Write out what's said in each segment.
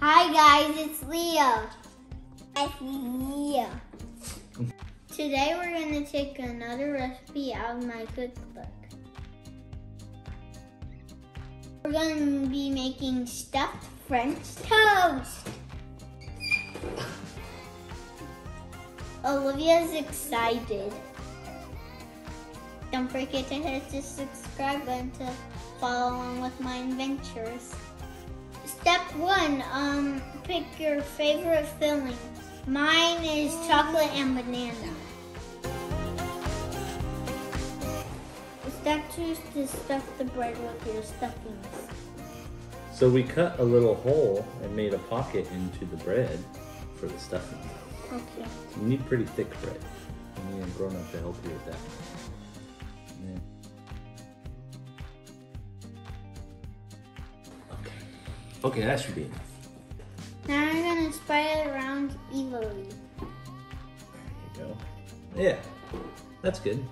Hi guys, it's Leo. It's Leo. Today we're going to take another recipe out of my cookbook. We're going to be making stuffed French toast. Olivia's excited. Don't forget to hit the subscribe button to follow along with my adventures. Step one, um, pick your favorite filling. Mine is chocolate and banana. Step two is to stuff the bread with your stuffings. So we cut a little hole and made a pocket into the bread for the stuffing. Okay. So you need pretty thick bread. You need a grown up to help you with that. Okay, that should be enough. Now I'm gonna spread it around evenly. There you go. Yeah, that's good.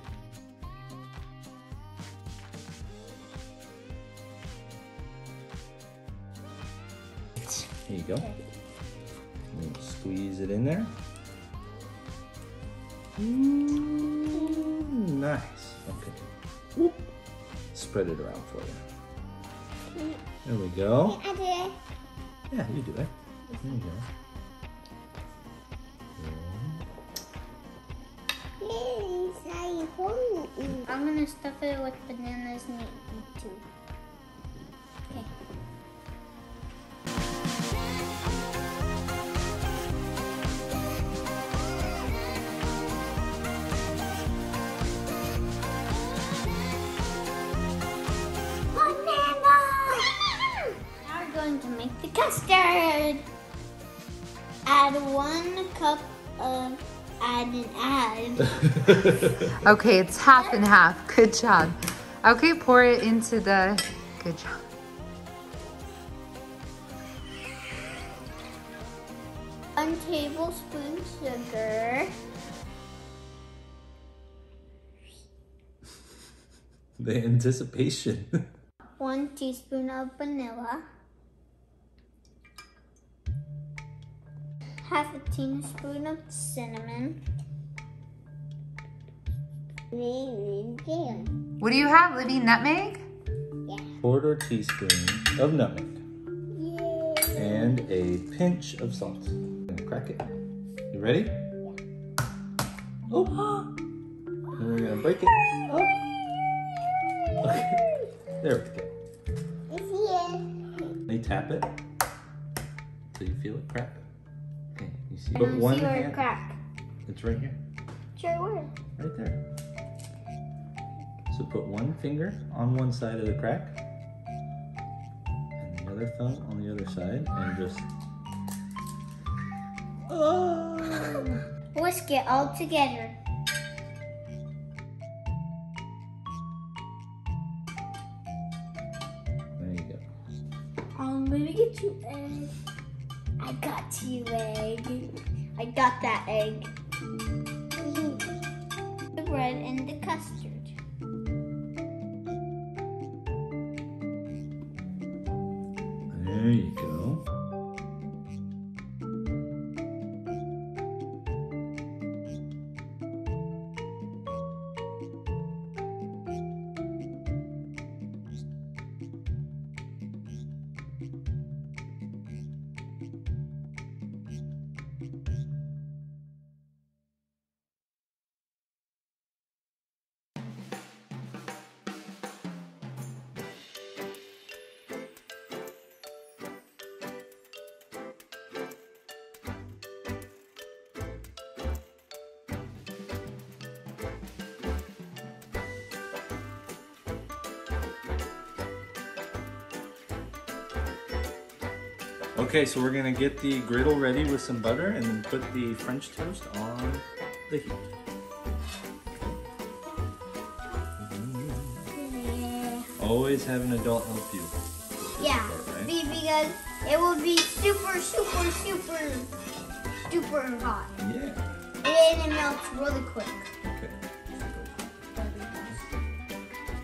There you go. And squeeze it in there. Mm, nice. Okay. Whoop. Spread it around for you. There we go. I did it. Yeah, you do it. There you go. I'm gonna stuff it with bananas and going to make the custard. Add one cup of add and add. Okay, it's half and half. Good job. Okay, pour it into the. Good job. One tablespoon sugar. The anticipation. One teaspoon of vanilla. Half a teaspoon of cinnamon. What do you have, Libby? Nutmeg? Yeah. Quarter teaspoon of nutmeg. And a pinch of salt. Gonna crack it. You ready? Yeah. Oh! And we're gonna break it. Oh! Okay. There we go. They tap it till you feel it crack. Okay, you see? I Put one see hand. crack. It's right here. Sure where? Right there. So put one finger on one side of the crack and the other thumb on the other side and just. Oh! Whisk it all together. There you go. I'm gonna get you egg. I got you egg. I got that egg. The bread and the custard. There you go. Okay, so we're gonna get the griddle ready with some butter and then put the French toast on the heat. Always have an adult help you. Yeah, part, right? be- because it will be super, super, super, super hot. Yeah. And it melts really quick. Okay.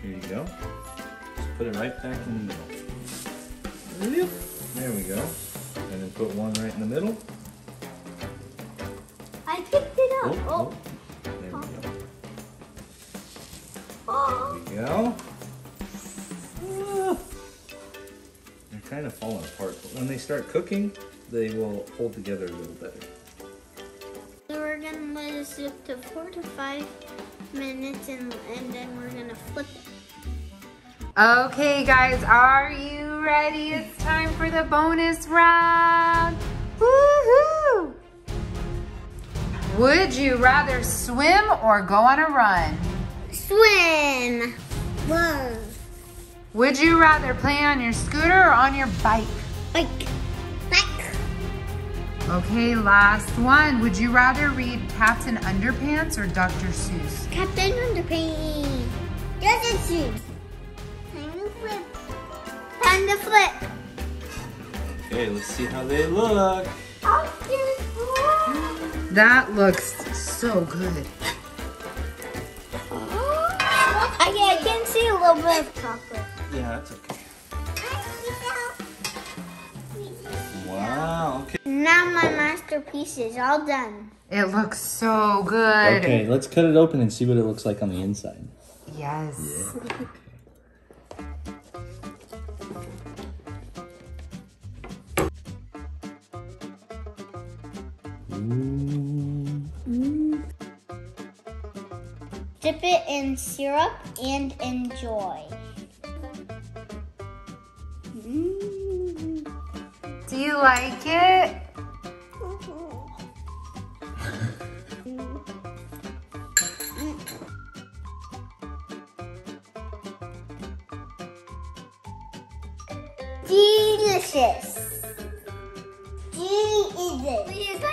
Here you go. Just put it right back in the middle. Yep. There we go. And then put one right in the middle. I picked it Oh, up. oh. There we go. Oh. There we go. Ah. They're kind of falling apart, but when they start cooking, they will hold together a little better. So we're gonna let it sit to four to five minutes and, and then we're gonna flip it. Okay, guys, are you ready? It's time for the bonus round. Woohoo! Would you rather swim or go on a run? Swim. Whoa. Would you rather play on your scooter or on your bike? Bike. Bike. Okay, last one. Would you rather read Captain Underpants or Dr. Seuss? Captain Underpants. Doesn't suit. Time to flip. Time to flip. Okay, let's see how they look. I'll just flip. That looks so good. Oh, I, I can see a little bit of chocolate. Yeah, that's okay. Wow, okay. Now my masterpiece is all done. It looks so good. Okay, let's cut it open and see what it looks like on the inside. Yes. Dip it in syrup and enjoy. Mm. Do you like it? Delicious. Delicious.